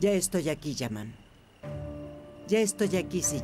Ya estoy aquí, Yaman. Ya estoy aquí, sí,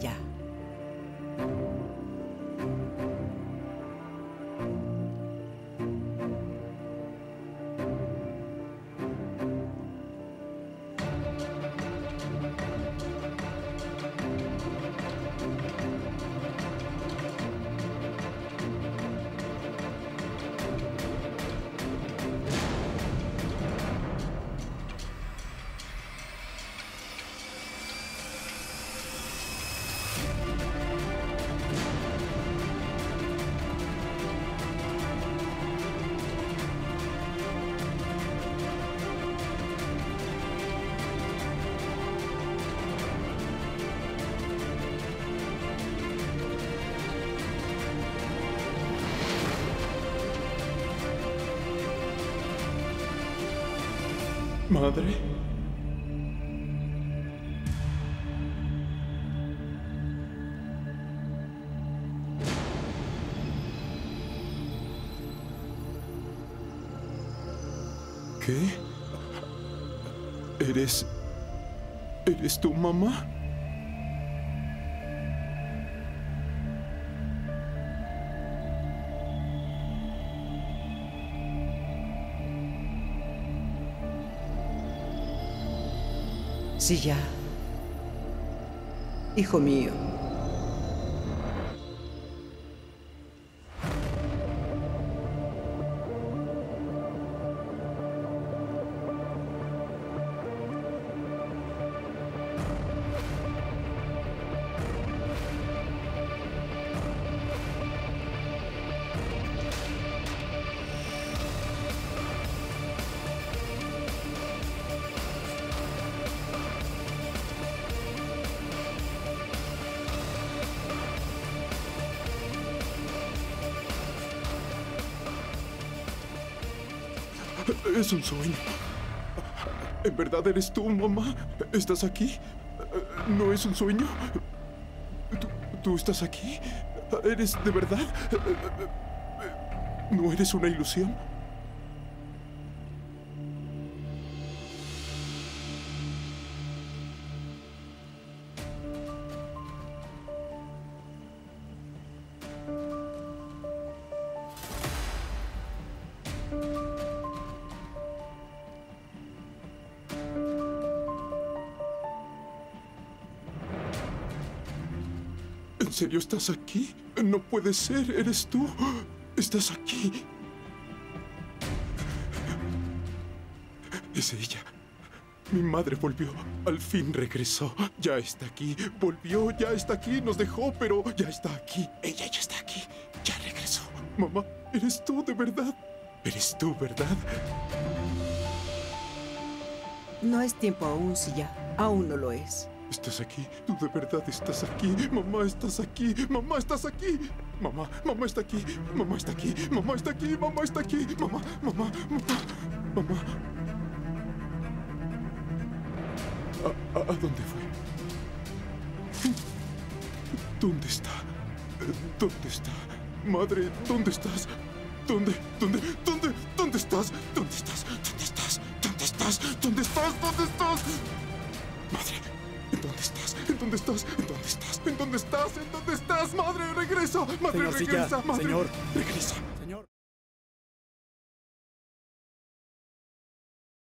Madre. ¿Qué? ¿Eres... ¿Eres tu mamá? Sí, ya. Hijo mío. Es un sueño. ¿En verdad eres tú, mamá? ¿Estás aquí? ¿No es un sueño? ¿Tú, tú estás aquí? ¿Eres de verdad? ¿No eres una ilusión? Serio estás aquí? No puede ser, eres tú. Estás aquí. Es ella. Mi madre volvió. Al fin regresó. Ya está aquí. Volvió, ya está aquí. Nos dejó, pero ya está aquí. Ella ya está aquí. Ya regresó. Mamá, eres tú de verdad. Eres tú, ¿verdad? No es tiempo aún, sí, ya. Aún no lo es. Estás aquí, tú de verdad estás aquí. Mamá, estás aquí. Mamá, estás aquí. Mamá, mamá está aquí. Mamá está aquí. Mamá está aquí. Mamá está aquí. Mamá, mamá, mamá. Mamá. ¿A, dónde fue? ¿Dónde está? ¿Dónde está? Madre, ¿dónde estás? ¿Dónde? ¿Dónde? ¿Dónde? ¿Dónde estás? ¿Dónde estás? ¿Dónde estás? ¿Dónde estás? ¿Dónde estás? ¿Dónde estás? Madre, ¿en dónde estás? ¿En dónde estás? ¿En dónde estás? ¿En dónde estás? ¿En dónde estás? Madre, regresa. Madre, Señor regresa. Madre, señor. regresa. Señor.